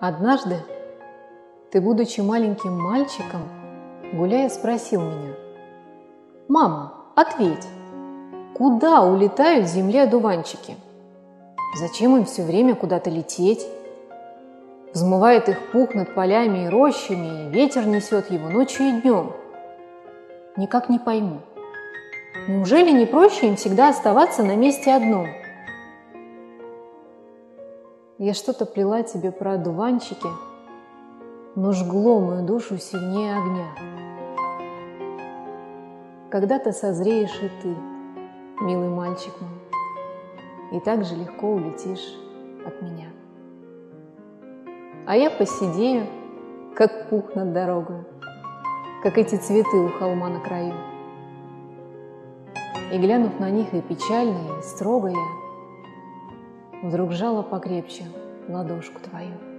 Однажды ты, будучи маленьким мальчиком, гуляя, спросил меня, «Мама, ответь, куда улетают с земли одуванчики? Зачем им все время куда-то лететь? Взмывает их пух над полями и рощами, и ветер несет его ночью и днем. Никак не пойму. Неужели не проще им всегда оставаться на месте одном – я что-то плела тебе про одуванчики, но жгло мою душу сильнее огня. Когда-то созреешь и ты, милый мальчик мой, и так же легко улетишь от меня. А я посидею, как пух над дорогой, как эти цветы у холма на краю. И глянув на них и печально, и строго я Вдруг жала покрепче ладошку твою.